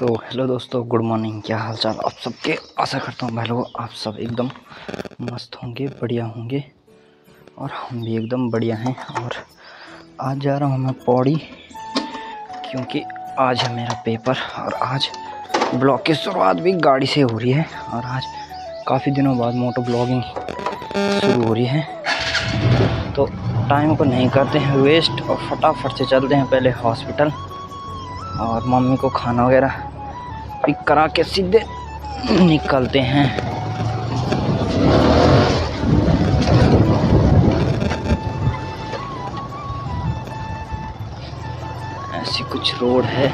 तो हेलो दोस्तों, good morning. क्या हाल चाल आप सबके आशा करता हूँ भाई लोगों आप सब एकदम मस्त होंगे, बढ़िया होंगे और हम भी एकदम बढ़िया हैं। और आज जा रहा हूँ मैं पौड़ी, क्योंकि आज है मेरा पेपर और आज ब्लॉग की शुरुआत भी गाड़ी से हो रही है और आज काफ़ी दिनों बाद मोटो ब्लॉगिंग शुरू हो रही है। तो टाइम को नहीं करते हैं, वेस्ट और फटाफट से चलते हैं पहले हॉस्पिटल और मम्मी को खाना वगैरह। पिक करा के सीधे निकलते हैं। ऐसी कुछ रोड है।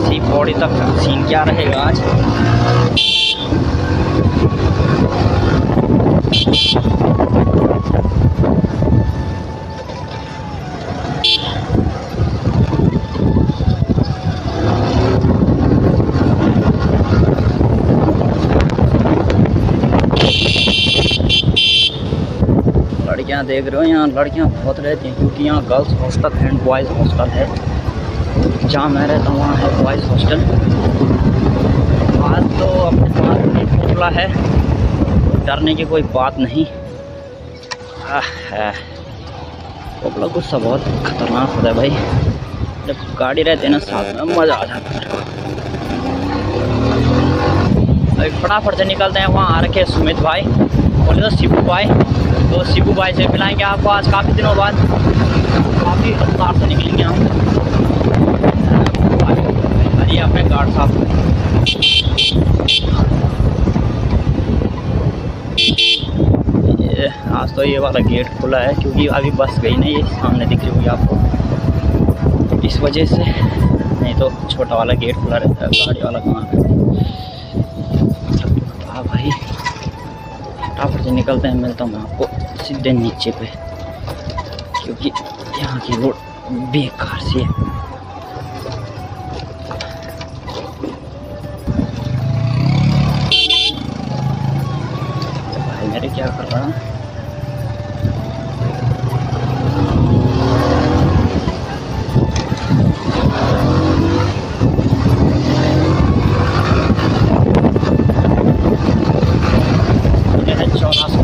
सी पौड़ी तक सीन क्या रहेगा आज? लड़कियाँ देख रहे हो, यहाँ लड़कियाँ बहुत रहती हैं, क्योंकि यहाँ girls hostel and boys hostel है। जहाँ मैं रहता हूँ, वहाँ है बॉयज़ हॉस्टल आज तो अपने पास में खुला है, डरने की कोई बात नहीं। है गुस्सा बहुत खतरनाक होता है भाई। जब गाड़ी रहती है ना, साथ में मज़ा आ जाता है। फटाफट से निकलते हैं, वहाँ आ रखे सुमित भाई, बोले तो शिबू भाई। तो शिबू भाई से मिलाएँगे आपको आज काफ़ी दिनों बाद। काफ़ी रफ्तार से निकलेंगे हम। अरे अपने गार्ड साहब। आज तो ये वाला गेट खुला है, क्योंकि अभी बस गई नहीं, ये सामने दिख रही होगी आपको। इस वजह से, नहीं तो छोटा वाला गेट खुला रहता है, गाड़ी वाला कहाँ हाँ भाई। फटाफट से निकलते हैं, मिलता हूँ आपको सीधे नीचे पे। क्योंकि यहाँ की रोड बेकार सी है। भाई, मेरे क्या कर रहा है ये है चौरासी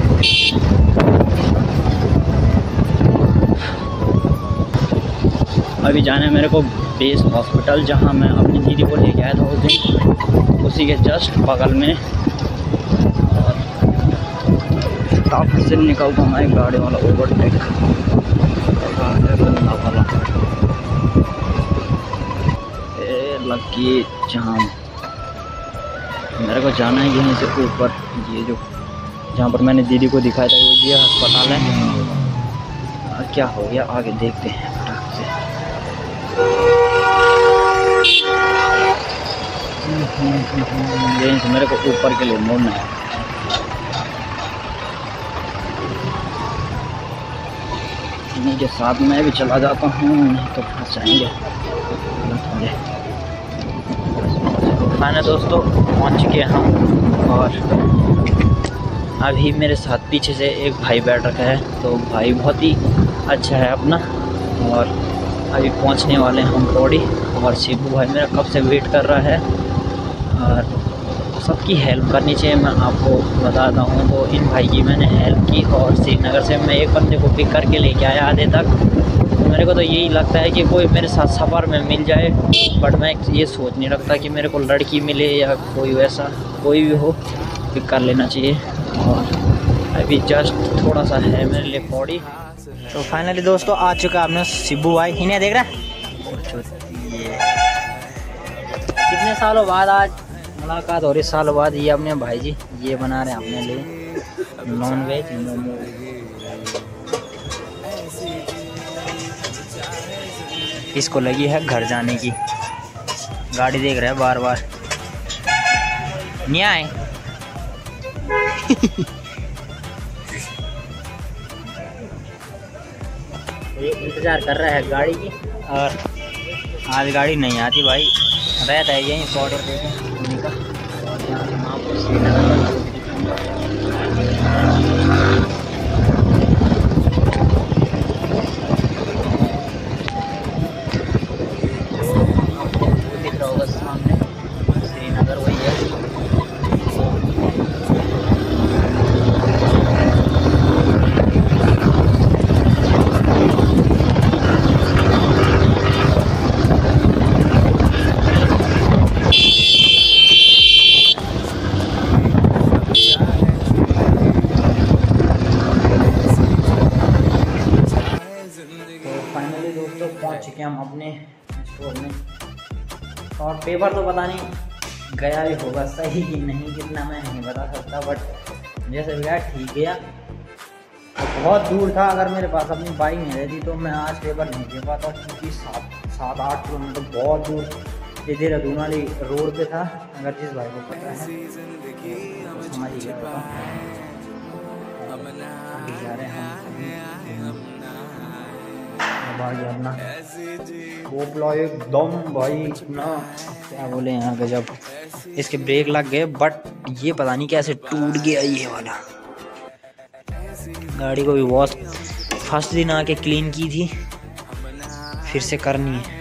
अभी जाना है मेरे को बेस हॉस्पिटल जहाँ मैं अपनी दीदी को लेके आया था उस दिन। उसी के जस्ट बगल में। और फटाफट से निकलता हूँ मैं गाड़ी वाला ओवरटेक लकी जाम मेरे को जाना है यहीं से ऊपर। ये जो, जहाँ पर मैंने दीदी को दिखाया था वो ये अस्पताल है। क्या हो गया, आगे देखते हैं। यहीं से मेरे को ऊपर के लिए मोड़ना है। इन्हीं के साथ मैं भी चला जाता हूँ, नहीं तो फंस जाएँगे। खाना दोस्तों, पहुँच चुके हम, और अभी मेरे साथ पीछे से एक भाई बैठ रखा है तो भाई बहुत ही अच्छा है अपना, और अभी पहुँचने वाले हम पौड़ी, और शिबू भाई मेरा कब से वेट कर रहा है और सबकी हेल्प करनी चाहिए, मैं आपको बताता हूँ। तो इन भाई की मैंने हेल्प की और श्रीनगर से मैं एक बंदे को पिक करके लेके आया आधे तक। तो मेरे को तो यही लगता है कि कोई मेरे साथ सफ़र में मिल जाए बट मैं ये सोच नहीं रखता कि मेरे को लड़की मिले या कोई वैसा, कोई भी हो पिक कर लेना चाहिए। और अभी जस्ट थोड़ा सा है मेरे लिए पौड़ी तो फाइनली दोस्तों, आ चुका आपने शिबू भाई। इन्हें देख रहा है? कितने सालों बाद आज मुलाकात हो रही साल बाद ये अपने भाई जी, ये बना रहे हैं अपने लिए। Non veg momo. इसको लगी है घर जाने की। गाड़ी देख रहा है बार बार नहीं आए ये इंतज़ार कर रहा है गाड़ी की। और आज गाड़ी नहीं आती भाई। रहता है यहीं बॉर्डर पे उन्हीं का। चुके हम अपने स्टोर में और पेपर तो पता नहीं गया भी होगा, सही कि नहीं कितना मैं नहीं बता सकता बट जैसे गया, ठीक गया। तो बहुत दूर था अगर मेरे पास अपनी बाइक नहीं रहती तो मैं आज पेपर नहीं दे पाता, क्योंकि सात सात, आठ किलोमीटर बहुत दूर ये देहरादून वाली रोड पे था, अगर जिस भाई को पता है। तो समझ ही जा रहे हैं भाई अपना खोपला एकदम भाई इतना क्या बोले यहाँ पे जब इसके ब्रेक लग गए बट ये पता नहीं कैसे टूट गया ये वाला। गाड़ी को भी वॉश फ़र्स्ट दिन आके क्लीन की थी फिर से करनी है।